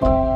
Bye.